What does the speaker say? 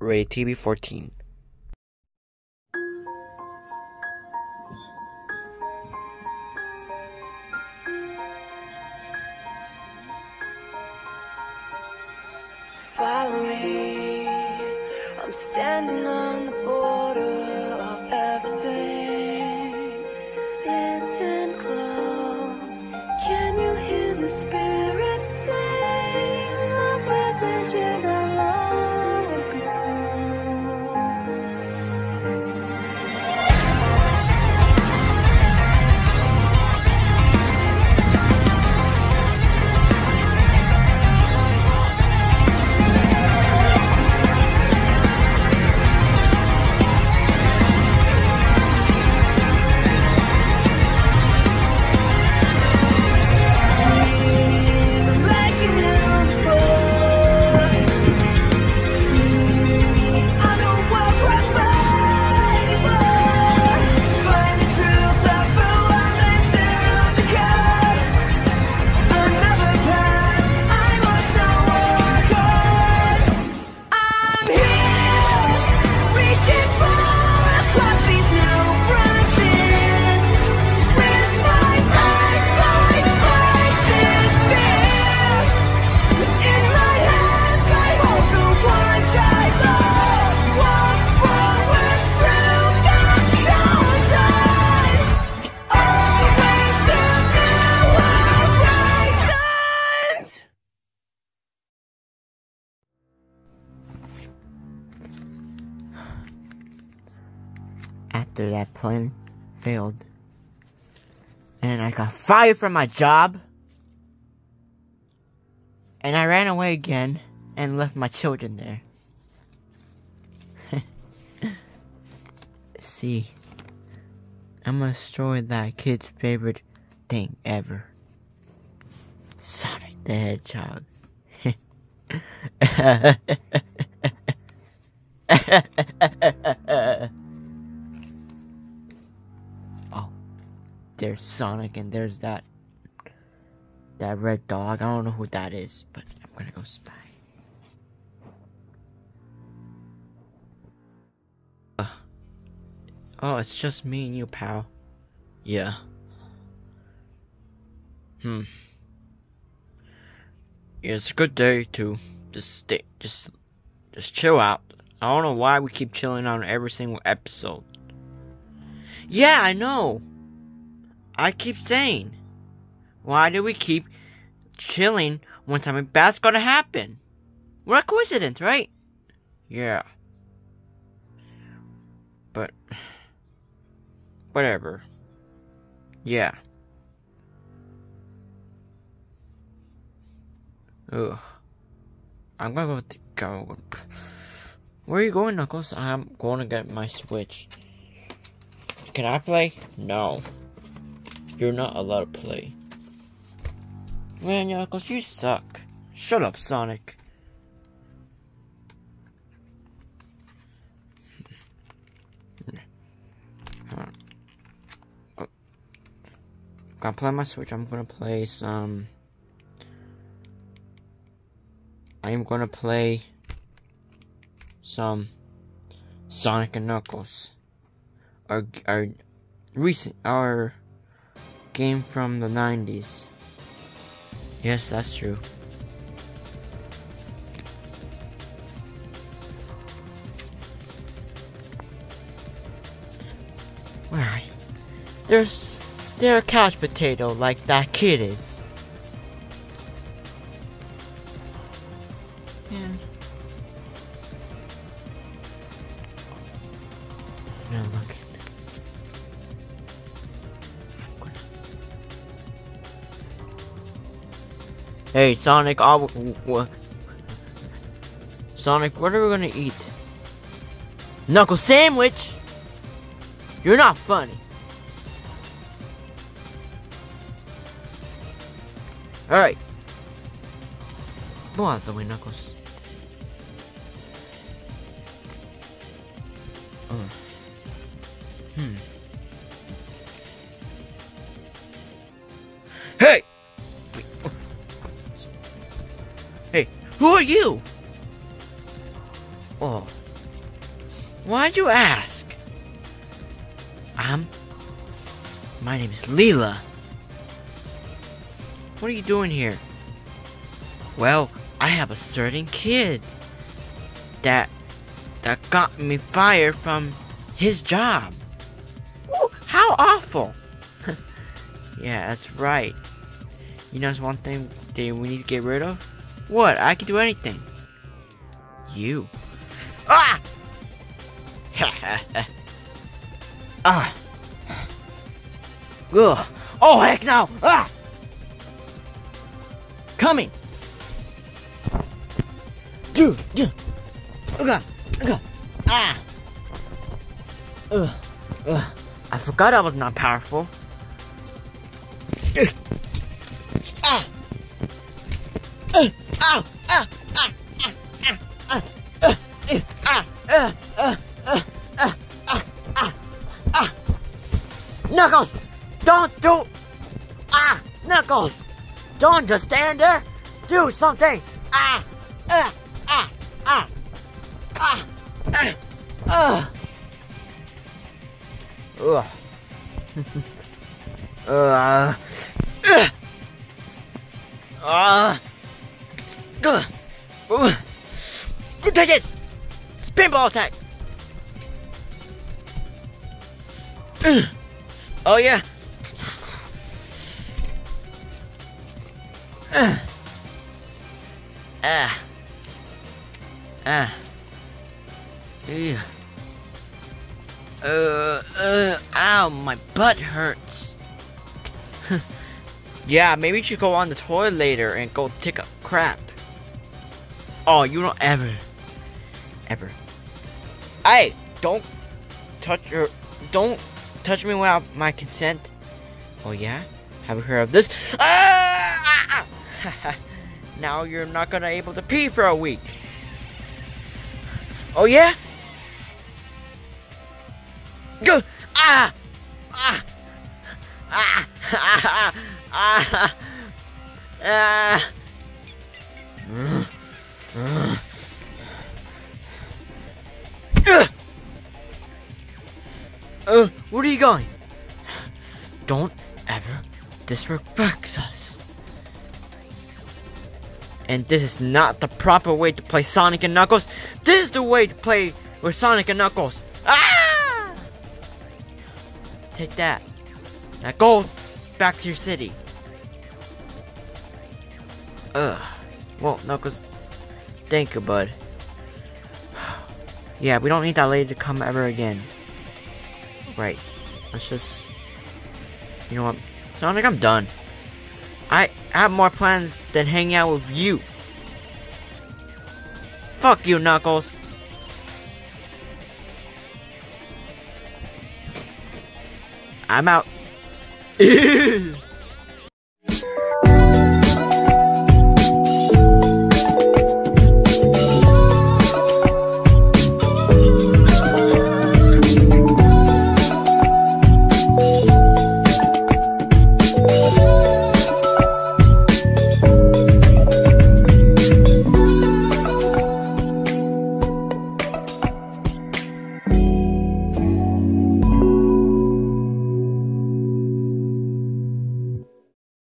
rated TV 14. Follow me. I'm standing on the border of everything. Listen close. Can you hear the that plan failed. And I got fired from my job. And I ran away again and left my children there. See, I'm gonna destroy that kid's favorite thing ever Sonic the Hedgehog. there's Sonic and there's that that red dog. I don't know who that is, but I'm gonna go spy. Uh, oh, it's just me and you, pal. Yeah. Hmm. Yeah, it's a good day to just stay, just, just chill out. I don't know why we keep chilling on every single episode. Yeah, I know. I keep saying. Why do we keep chilling when something bad's gonna happen? What a coincidence, right? Yeah. But. Whatever. Yeah. Ugh. I'm gonna go. To go. Where are you going, Knuckles? I'm going to get my Switch. Can I play? No. You're not allowed to play. Man, Knuckles, you suck. Shut up, Sonic. Gonna play my Switch. I'm gonna play some. I'm gonna play some Sonic and Knuckles. Our our recent our game from the 90s. Yes, that's true. Why? There's they're a couch potato like that kid is. Yeah. Hey, Sonic? Sonic, what are we gonna eat? Knuckle sandwich? You're not funny. Alright. Go out the way, Knuckles. Oh. Who are you? Oh, Why'd you ask? Um, my name is Lela. What are you doing here? Well, I have a certain kid that that got me fired from his job. How awful! yeah, that's right. You know, it's one thing that we need to get rid of. What? I can do anything. You. Ah! ah. Ugh. Oh heck no! Ah! Coming. Dude, dude. Ugh, ugh, ah. Ugh, ugh. I forgot I was not powerful. Ugh. Knuckles! Don't do. Ah. Knuckles! Don't just stand there. Do something. Ah. Ah. Ah. Ah. Ah. Ah. Ah. Ugh. uh. Ugh. Ah. Ugh. Ugh. Take it! Spinball attack! Ugh. Oh yeah. Ah. Ah. Yeah. Uh, uh, ow, my butt hurts. yeah, maybe you should go on the toilet later and go take a crap. Oh, you don't ever, ever. Hey, don't touch your, don't touch me without my consent. Oh yeah? Have you heard of this? Ah! now you're not gonna able to pee for a week. Oh yeah? Go! Ah! Ah! Ah! Ah! Ah! Ah! Uh, where are you going? Don't ever disrespect us. And this is not the proper way to play Sonic and Knuckles. This is the way to play with Sonic and Knuckles. Ah! Take that. Now go back to your city. Ugh. Well, Knuckles, thank you, bud. yeah, we don't need that lady to come ever again. Right. Let's just... You know what? Sonic, I'm done. I have more plans than hanging out with you. Fuck you, Knuckles. I'm out.